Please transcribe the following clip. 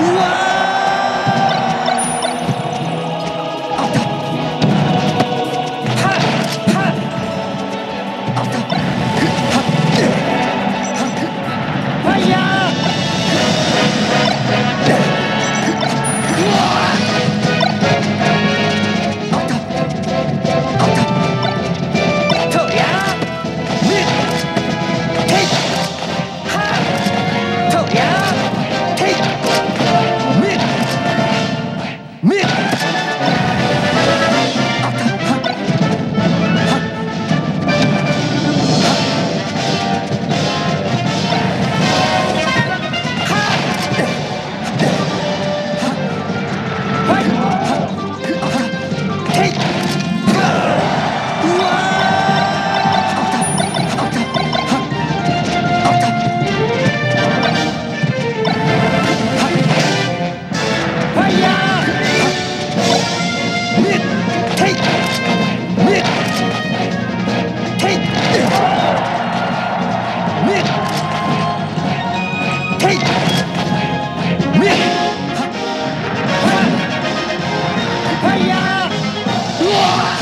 Blood! What?